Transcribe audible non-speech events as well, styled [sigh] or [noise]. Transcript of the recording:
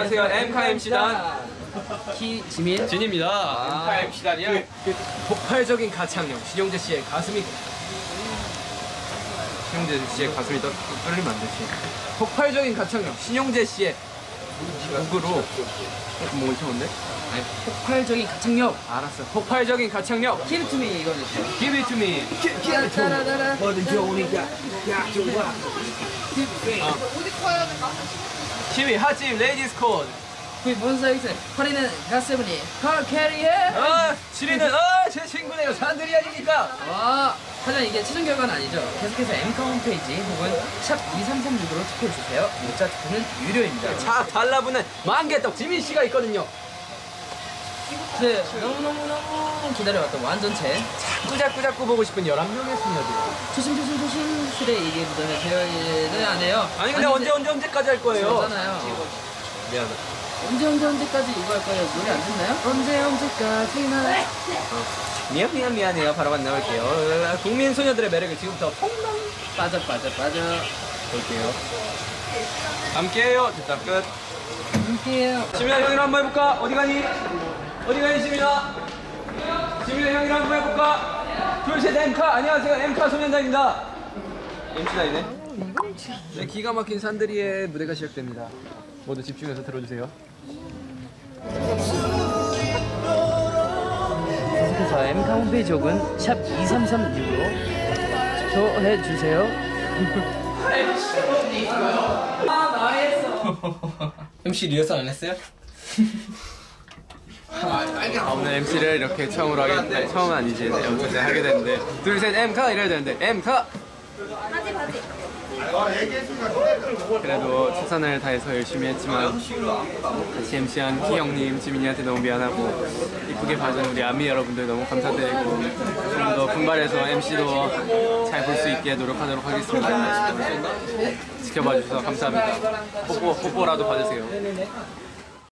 안녕하세요. MKM 시단. 키지민. 진입니다. 아, MKM 시단이요. 그, 그 폭발적인 가창력. 신용재 씨의 가슴이 신용재 씨의 가슴이 떨, 떨리면 안 되지. 폭발적인 가창력. 신용재 씨의 목으로 목이 좋은데? 아니 폭발적인 가창력. 알았어. 폭발적인 가창력. Give it to me 이거는. Give it to me. Give it to me. 어디 좋으니까. 야 좋아 어디 커야 될까? 10위 핫집 레이디스 콜. 그게 무슨 사이즈? 8위는 가세븐이 컬 캐리해. 아, 7위는 아, 제 친구네요. 산들이 아닙니까? 와, 어, 하지만 이게 최종 결과는 아니죠. 계속해서 엠카 홈페이지 혹은 샵 2336으로 투표해주세요. 문자 투표는 유료입니다. 자, 달라붙는 만개떡 지민 씨가 있거든요. 네 너무너무너무 기다려왔던 완전체 자꾸 자꾸 자꾸 보고 싶은 11명의 수녀들. 조심 조심 조심스레 이게 묻으면 저희는 안 해요 아니 근데 언제 언제 언제까지 할 거예요? 그러잖아요 미안해. 언제 언제 언제까지 이거 할 거예요 노래 안 듣나요? 언제 언제까지나 미안 미안 미안해요. 바로 만나볼게요. 국민 소녀들의 매력을 지금부터 퐁당 빠져 빠져 빠져 볼게요. 함께해요. 됐다 끝. 함께해요 지민아 형이랑 한번 해볼까? 어디 가니? 어디 가니 지민아? 지민아 형이랑 한번 해볼까? 둘셋 엠카 안녕하세요 엠카 소년단입니다. MC단이네. 네, 기가 막힌 산들이의 무대가 시작됩니다. 모두 집중해서 들어주세요. 계속해서 엠카 홈페이지 혹은 샵 2336으로 투표해주세요 MC 리허설 안 했어요? [laughs] 아, 오늘 MC를 이렇게 처음으로 하게 아니, 처음은 아니지 네, 어쨌든 하게 됐는데 둘셋 M카! 이래야 되는데 M카! 그래도 최선을 다해서 열심히 했지만 같이 MC한 키 형님, 지민이한테 너무 미안하고 이쁘게 봐준 우리 아미 여러분들 너무 감사드리고 좀 더 분발해서 MC도 잘 볼 수 있게 노력하도록 하겠습니다. 지켜봐 주셔서 감사합니다. 뽀뽀, 뽀뽀라도 받으세요